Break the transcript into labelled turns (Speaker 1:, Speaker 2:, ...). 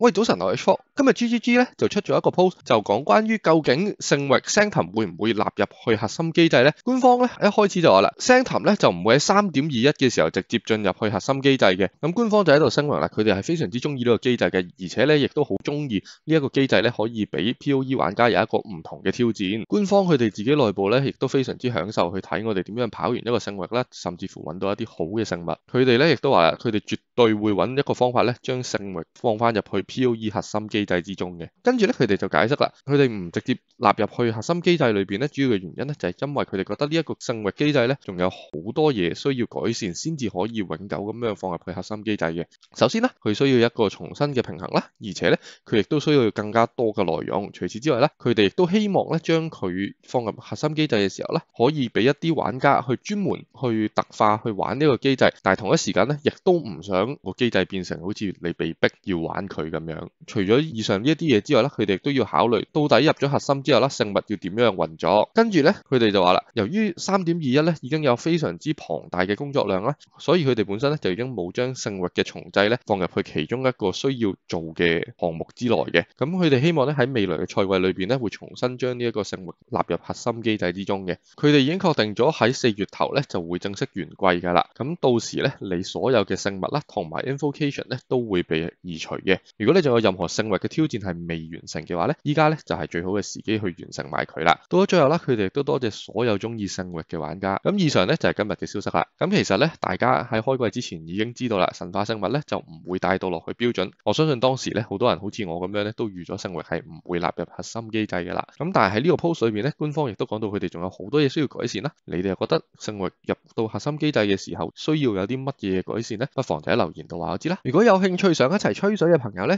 Speaker 1: 喂，早晨，我係 Fox。今日 GGG 咧就出咗一個 post，就講關於究竟聖域 Stent 會唔會納入去核心機制咧？官方咧一開始就話啦，Stent 咧就唔會喺三點二一嘅時候直接進入去核心機制嘅。咁官方就喺度聲明啦，佢哋係非常之中意呢個機制嘅，而且咧亦都好中意呢一個機制咧可以俾 POE 玩家有一個唔同嘅挑戰。官方佢哋自己內部咧亦都非常之享受去睇我哋點樣跑完一個聖域啦，甚至乎揾到一啲好嘅聖物。佢哋咧亦都話，佢哋絕對會揾一個方法咧，將聖域放翻入去 POE 核心機制之中嘅。跟住咧，佢哋就解釋啦，佢哋唔直接納入去核心機制裏邊咧，主要嘅原因咧就係因為佢哋覺得呢一個聖域機制咧，仲有好多嘢需要改善，先至可以永久咁樣放入去核心機制嘅。首先咧，佢需要一個重新嘅平衡啦，而且咧，佢亦都需要更加多嘅內容。除此之外咧，佢哋亦都希望咧，將佢放入核心機制嘅時候咧，可以俾一啲玩家去專門去特化去玩呢個機制，但係同一時間咧，亦都唔想個機制變成好似你被逼要玩佢咁咁樣。除咗以上呢一啲嘢之外咧，佢哋都要考慮到底入咗核心之後咧，聖物要點樣運作。跟住咧，佢哋就話啦，由於三點二一咧已經有非常之龐大嘅工作量啦，所以佢哋本身咧就已經冇將聖域嘅重製咧放入去其中一個需要做嘅項目之內嘅。咁佢哋希望咧喺未來嘅賽季裏邊咧會重新將呢一個聖物納入核心機制之中嘅。佢哋已經確定咗喺四月頭咧就會正式完季㗎啦。咁到時咧你所有嘅聖物啦同埋 invocation 咧都會被移除嘅。如果你仲有任何聖域嘅挑戰係未完成嘅話咧，依家咧就係最好嘅時機去完成埋佢啦。到咗最後啦，佢哋亦都多謝所有中意聖域嘅玩家。咁以上咧就係今日嘅消息啦。咁其實咧，大家喺開季之前已經知道啦，神化生物咧就唔會帶到落去標準。我相信當時咧，好多人好似我咁樣咧，都預咗聖域係唔會納入核心機制嘅啦。咁但係喺呢個 post 裏邊咧，官方亦都講到佢哋仲有好多嘢需要改善啦。你哋又覺得聖域入到核心機制嘅時候，需要有啲乜嘢改善咧？不妨就喺留言度話我知啦。如果有興趣想一齊吹水嘅朋友咧，